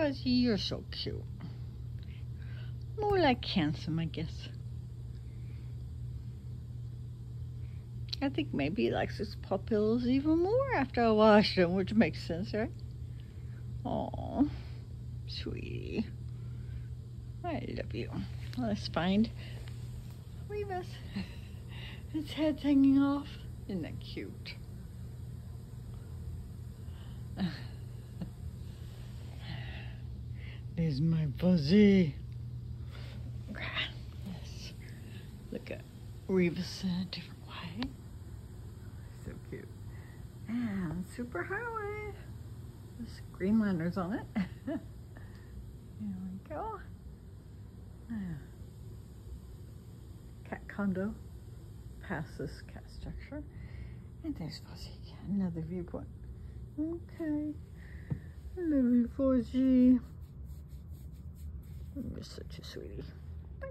Fozzie, you're so cute. More like handsome, I guess. I think maybe he likes his paw pillows even more after I wash them, which makes sense, right? Oh, sweetie. I love you. Let's find Revus. His head's hanging off. Isn't that cute? There's my Fozzie. Yes. Look at Revus in a different way. So cute. And super highway. There's green liners on it. there we go. Ah. Cat condo past this cat structure. And there's Fozzie again, another viewpoint. Okay. I love you, Fozzie. You're such a sweetie. Bye.